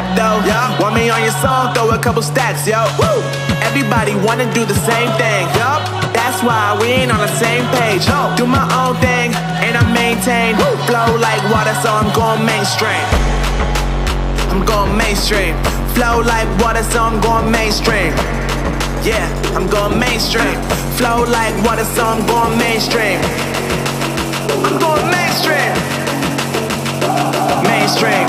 rap, though. Want me on your song, throw a couple stats, yo. Woo! Everybody wanna do the same thing. Yup. That's why we ain't on the same page. Do my own thing, and I maintain. Flow like water, so I'm going mainstream. I'm going mainstream. Flow like water, so I'm going mainstream. Yeah, I'm going mainstream. Flow like water, so I'm going mainstream. I'm going mainstream. Mainstream.